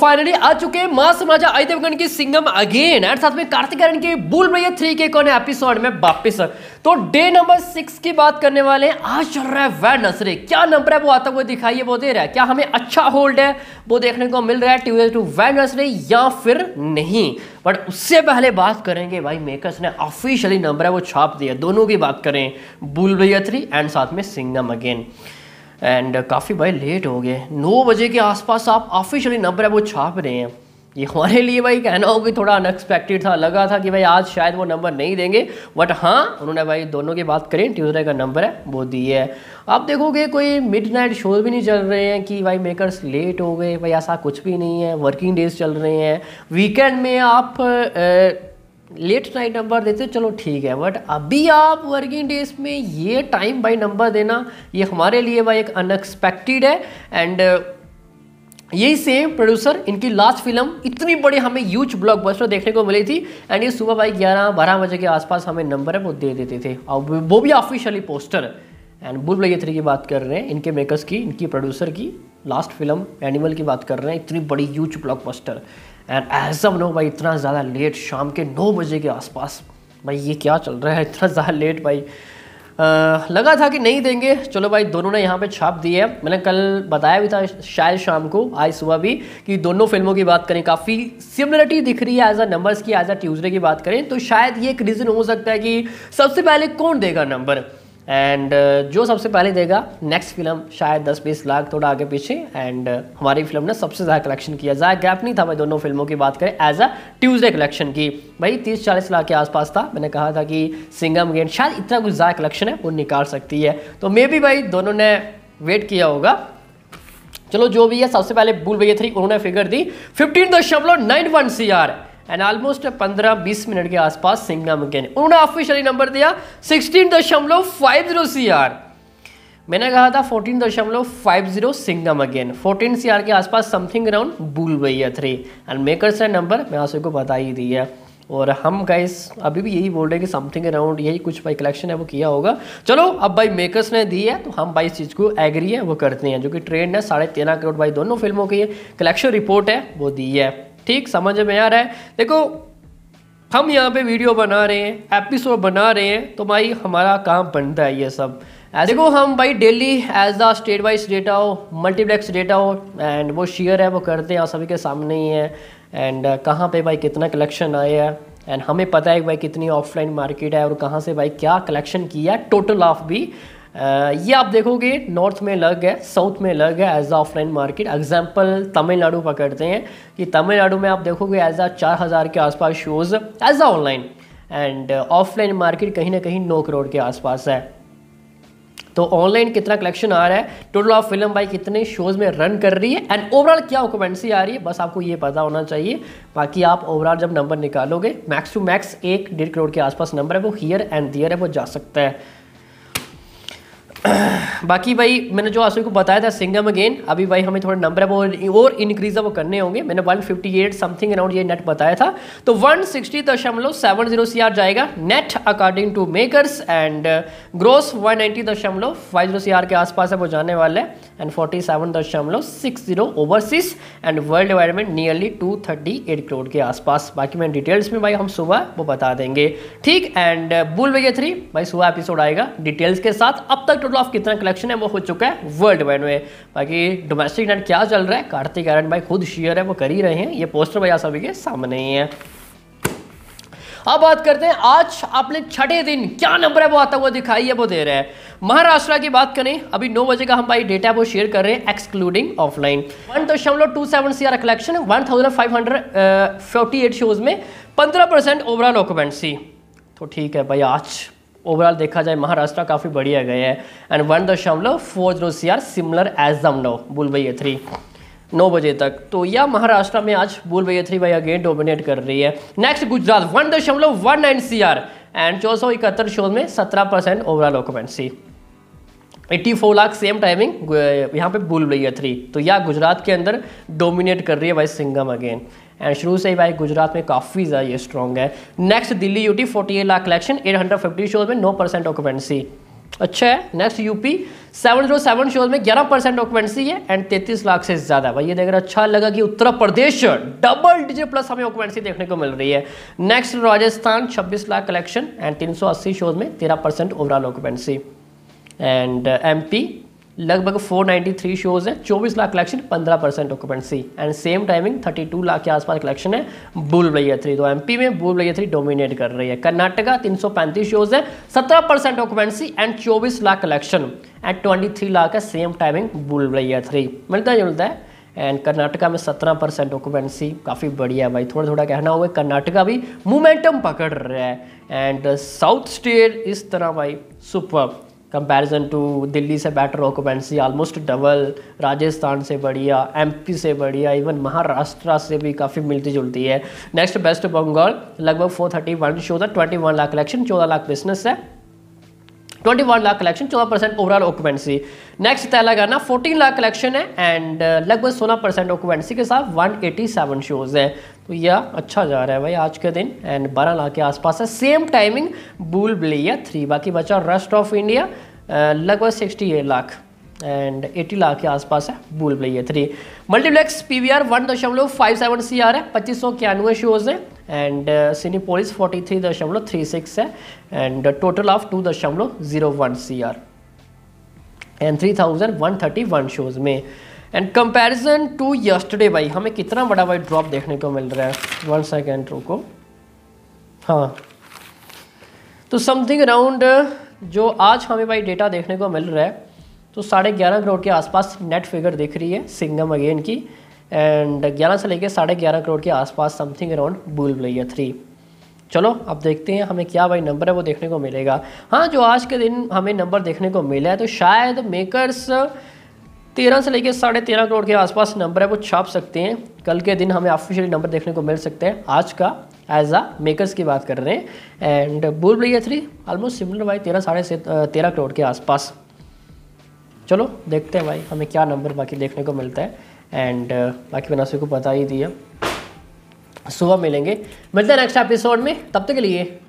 Finally आ चुके मास राजा अजय देवगन की Singham again and साथ में कार्तिक आर्यन के बुल भैया थ्री के कौन एपिसोड में? वापिस। तो डे नंबर सिक्स की बात करने वाले हैं। आज चल रहा है वह नसरे क्या नंबर है वो आता हुआ दिखाइए, वो दे रहा है। क्या हमें अच्छा होल्ड है? वो देखने को मिल रहा है ट्यूजडे टू वह नसरे या फिर नहीं? बट उससे पहले बात करेंगे भाई मेकर्स ने ऑफिशियली नंबर है वो छाप दिया। दोनों की बात करें। बुल भैया थ्री एंड साथ में सिंगम अगेन एंड काफ़ी भाई लेट हो गए। नौ बजे के आसपास आप ऑफिशियली नंबर है वो छाप रहे हैं। ये हमारे लिए भाई कहना हो कि थोड़ा अनएक्सपेक्टेड था लगा था कि भाई आज शायद वो नंबर नहीं देंगे। बट हाँ उन्होंने भाई दोनों की बात करें ट्यूजडे का नंबर है वो दिए है। आप देखोगे कोई मिड नाइट शो भी नहीं चल रहे हैं कि भाई मेकर्स लेट हो गए भाई ऐसा कुछ भी नहीं है वर्किंग डेज़ चल रहे हैं। वीकेंड में आप आ, लेट नाइट नंबर देते चलो ठीक है। बट अभी आप वर्किंग डेज़ में ये टाइम बाई नंबर देना, ये हमारे लिए भाई एक अनएक्सपेक्टेड है। एंड यही सेम प्रोड्यूसर इनकी लास्ट फ़िल्म इतनी बड़ी हमें यूज़ ब्लॉकबस्टर देखने को मिली थी। एंड ये सुबह भाई ग्यारह, बारह बजे के आसपास हमें नंबर है, वो दे देते थे। और वो भी ऑफिशियली पोस्टर एंड बुल ब्लैक थ्री की बात कर रहे हैं, इनके मेकर्स की, इनकी प्रोड्यूसर की लास्ट फ़िल्म एनिमल की बात कर रहे हैं, इतनी बड़ी huge blockbuster and as of no भाई इतना ज़्यादा लेट शाम के नौ बजे के आसपास भाई ये क्या चल रहा है? इतना ज़्यादा लेट भाई। आ, लगा था कि नहीं देंगे। चलो भाई दोनों ने यहाँ पे छाप दिए है। मैंने कल बताया भी था शायद शाम को आज सुबह भी कि दोनों फ़िल्मों की बात करें काफ़ी सिमिलरिटी दिख रही है एज अ नंबर्स की एज अ ट्यूजडे की बात करें तो शायद ये एक रीज़न हो सकता है कि सबसे पहले कौन देगा नंबर एंड uh, जो सबसे पहले देगा नेक्स्ट फ़िल्म शायद दस बीस लाख थोड़ा आगे पीछे। एंड uh, हमारी फ़िल्म ने सबसे ज़्यादा कलेक्शन किया। ज़्यादा गैप नहीं था भाई दोनों फ़िल्मों की बात करें एज अ ट्यूजडे कलेक्शन की। भाई तीस चालीस लाख के आसपास था। मैंने कहा था कि सिंगम गेन शायद इतना कुछ ज़्यादा कलेक्शन है वो निकाल सकती है। तो मे भी भाई दोनों ने वेट किया होगा। चलो जो भी है सबसे पहले बुल भैया थ्री उन्होंने फिगर दी। फिफ्टीन दशमलव nine one C R and पंद्रह बीस मिनट के आसपास सिंगम के उन्होंने ऑफिशियली नंबर दिया सिक्सटीन दशमलव फाइव ज़ीरो सी आर मैंने कहा था फोर्टीन दशमलव five zero Singham again fourteen C R के आसपास समथिंग अराउंड भूल है थ्री एंड मेकर्स ने नंबर मैं आप को बता ही दिया है। और हम गाइस अभी भी यही बोल रहे हैं कि समथिंग अराउंड यही कुछ भाई कलेक्शन है, वो किया होगा। चलो, अब भाई मेकर्स ने दी है तो हम भाई इस चीज़ को एग्री है, वो करते हैं। जो कि ट्रेंड है, साढ़े तेरह करोड़ भाई दोनों फ़िल्मों की कलेक्शन रिपोर्ट है, वो दी है। ठीक समझ में आ रहा है? देखो हम यहाँ पे वीडियो बना रहे हैं एपिसोड बना रहे हैं तो भाई हमारा काम बनता है ये सब। देखो हम भाई daily as the state wise data हो मल्टीप्लेक्स डेटा हो एंड वो शेयर है वो करते हैं सभी के सामने ही है। एंड कहाँ पे भाई कितना कलेक्शन आया है? एंड हमें पता है भाई कितनी ऑफलाइन मार्केट है और कहाँ से भाई क्या कलेक्शन किया है? टोटल ऑफ़ भी ये आप देखोगे नॉर्थ में लग है साउथ में लग है as offline market example Tamil Nadu पकड़ते हैं. कि तमिलनाडु में आप देखोगे एज आ चार हज़ार के आसपास shows as a online and offline market कहीं ना कहीं नौ करोड़ के आसपास है. तो ऑनलाइन कितना कलेक्शन आ रहा है? टोटल ऑफ़ फ़िल्म बाई कितने शोज़ में रन कर रही है? एंड ओवरऑल क्या ऑक्यूपेंसी आ रही है? बस आपको ये पता होना चाहिए. बाकी आप ओवरऑल जब नंबर निकालोगे मैक्स टू मैक्स एक डेढ़ करोड़ के आसपास नंबर है, वो हियर एंड दियर है, वो जा सकता है. बाकी भाई, मैंने जो आसू को बताया था सिंगम अगेन अभी भाई हमें थोड़ा नंबर है वो और इनक्रीज है वो करने होंगे। मैंने 158 समथिंग अराउंड ये नेट बताया था। तो 160 दशमलव सेवन ज़ीरो सी आर जाएगा net according to makers and gross 190 दशमलव फाइव ज़ीरो सी आर के आसपास है वो जाने वाले है। एंड फोर्टी सेवन दशमलव six zero overseas and worldwide में nearly two thirty eight crore के आसपास। बाकी मैं डिटेल्स में भाई हम सुबह वो बता देंगे। ठीक एंड बुल भैया थ्री भाई सुबह एपिसोड आएगा। डिटेल्स के साथ अब तक टोटल ऑफ़ कितना कलेक्शन है वो हो चुका है वर्ल्ड वाइड में। बाकी डोमेस्टिक नेट क्या चल रहा है? कार्तिक आर्यन भाई खुद शेयर है, वो कर ही रहे हैं। ये पोस्टर भैया सभी के सामने ही है। अब बात करते हैं, आज आपने छठे दिन क्या नंबर है वो आता हुआ दिखाई है, वो दे रहे हैं। महाराष्ट्र की बात करें, अभी नौ बजे का हम भाई डेटा वो शेयर कर रहे हैं एक्सक्लूडिंग ऑफलाइन वन दशमलव two seven C R collection one thousand five hundred forty eight shows में पंद्रह परसेंट ओवरऑल ऑक्यूपेंसी तो ठीक है भाई, आज ओवरऑल देखा जाए, महाराष्ट्र काफ़ी बढ़िया गए हैं। एंड वन दशमलव four zero C R similar as दम नो बुल भैया थ्री नौ बजे तक। तो यह महाराष्ट्र में आज बुल भैया थ्री भाई अगेन डोमिनेट कर रही है। नेक्स्ट गुजरात वन दशमलव one nine C R and चौदह सौ इकहत्तर शो में सत्रह percent overall occupancy 84 lakh same timing यहाँ पे बुल है थ्री। तो यह गुजरात के अंदर डोमिनेट कर रही है भाई सिंगम अगेन एंड शुरू से ही भाई गुजरात में काफ़ी ज़्यादा ये स्ट्रॉन्ग है। Next Delhi UT 48 lakh collection 850 shows में नो परसेंट ऑक्यूपेंसी अच्छा है next UP seven zero seven shows में ग्यारह परसेंट ऑक्यूपेंसी है एंड तैतीस लाख से ज़्यादा। भाई, ये रहे अच्छा लगा कि Uttar Pradesh double digit plus हमें ऑक्यूपेंसी देखने को मिल रही है। नेक्स्ट राजस्थान, छब्बीस लाख कलेक्शन एंड तीन सौ अस्सी शोज़ में तेरह percent overall occupancy and MP लगभग 493 शोज़ हैं 24 lakh collection 15 percent occupancy and same timing 32 lakh के आसपास कलेक्शन है बुल भैया थ्री तो एमपी में बुल भैया थ्री डोमिनेट कर रही है। कर्नाटका 335 शोज़ है 17 percent occupancy and 24 lakh collection and 23 lakh है same timing Bhool Bhulaiyaa three मिलता जुलता है। एंड कर्नाटका में 17 परसेंट ऑक्यूपेंसी काफ़ी बढ़िया है भाई। थोड़ा थोड़ा कहना होगा कर्नाटका भी मोमेंटम पकड़ रहा है। एंड साउथ स्टेट इस तरह भाई सुपर कंपैरिजन टू दिल्ली से better occupancy almost double Rajasthan से बढ़िया एमपी से बढ़िया इवन महाराष्ट्र से भी काफ़ी मिलती जुलती है। नेक्स्ट वेस्ट बंगाल लगभग 431 शो था 21 लाख कलेक्शन 14 लाख बिज़नेस है। 21 lakh collection 14 percent overall occupancy next Telangana 14 lakh collection है एंड uh, लगभग 16 परसेंट ऑक्यूपेंसी के साथ 187 शोज़ है। तो यह अच्छा जा रहा है भाई आज के दिन। एंड 12 लाख के आसपास है। Same timing Bhool Bhulaiyaa three बाकी बचा रेस्ट ऑफ़ इंडिया लगभग सिक्सटी लाख। एंड 80 लाख के आसपास है। Bhool Bhulaiyaa three multiplex P V R one दशमलव फाइव सेवन सी आर है। पच्चीस सौ इक्यानवे शोज़ है। एंड सिनीपोलिस फोर्टी थ्री दशमलव थ्री सिक्स है। एंड टोटल ऑफ़ टू दशमलव zero one C R and three thousand one thirty one shows में। एंड कंपैरिजन टू यस्टरडे भाई, हमें कितना बड़ा भाई ड्रॉप देखने को मिल रहा है? वन सेकेंड रुको। हाँ। तो समथिंग अराउंड जो आज हमें भाई डेटा देखने को मिल रहा है तो साढ़े ग्यारह करोड़ के आसपास नेट फिगर दिख रही है सिंगम अगेन की। एंड ग्यारह से लेकर साढ़े ग्यारह करोड़ के आसपास something around bull Bhulaiyaa three चलो, अब देखते हैं हमें क्या भाई नंबर है, वो देखने को मिलेगा। हाँ जो आज के दिन हमें नंबर देखने को मिला है तो शायद मेकर्स तेरह से लेकर साढ़े तेरह करोड़ के आसपास नंबर है, वो छाप सकते हैं। कल के दिन हमें ऑफिशियली नंबर देखने को मिल सकते हैं। आज का एज आ मेकर्स की बात कर रहे हैं। And Bhool Bhulaiyaa three almost similar भाई, तेरह साढ़े से तेरह करोड़ के आसपास। चलो, देखते हैं भाई, हमें क्या नंबर बाकी देखने को मिलता है। एंड बाकी मैंने को बता ही दिया। सुबह मिलेंगे। मिलते हैं नेक्स्ट एपिसोड में। तब तक के लिए।